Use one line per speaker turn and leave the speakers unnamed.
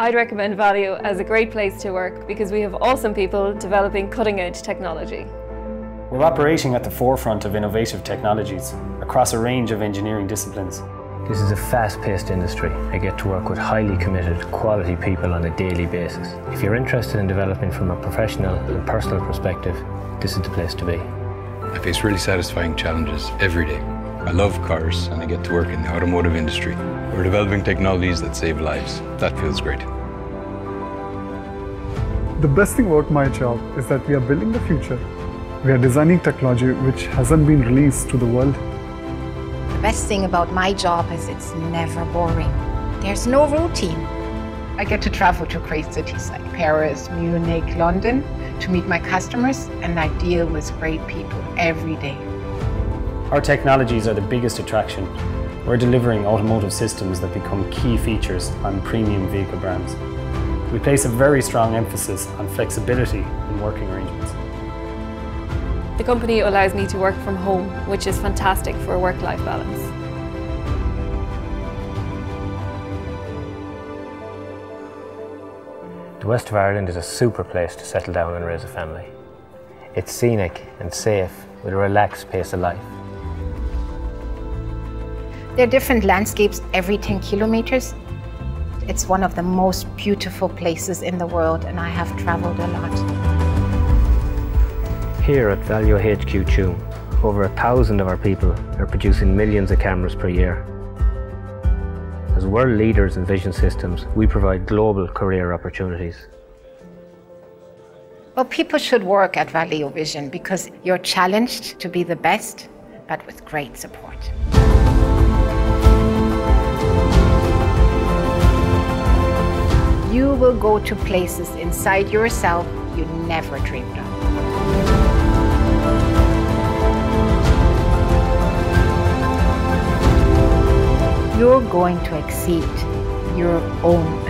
I'd recommend Valeo as a great place to work because we have awesome people developing cutting edge technology.
We're operating at the forefront of innovative technologies across a range of engineering disciplines.
This is a fast-paced industry. I get to work with highly committed, quality people on a daily basis. If you're interested in developing from a professional and personal perspective, this is the place to be.
I face really satisfying challenges every day. I love cars and I get to work in the automotive industry. We're developing technologies that save lives. That feels great.
The best thing about my job is that we are building the future. We are designing technology which hasn't been released to the world
the best thing about my job is it's never boring. There's no routine.
I get to travel to great cities like Paris, Munich, London to meet my customers and I deal with great people every day.
Our technologies are the biggest attraction. We're delivering automotive systems that become key features on premium vehicle brands. We place a very strong emphasis on flexibility in working arrangements.
The company allows me to work from home, which is fantastic for a work-life balance.
The west of Ireland is a super place to settle down and raise a family. It's scenic and safe with a relaxed pace of life.
There are different landscapes every 10 kilometers. It's one of the most beautiful places in the world and I have traveled a lot.
Here at Valeo HQ Tuam, over a thousand of our people are producing millions of cameras per year. As world leaders in vision systems, we provide global career opportunities.
Well, people should work at Valeo Vision because you're challenged to be the best, but with great support. Will go to places inside yourself you never dreamed of. you're going to exceed your own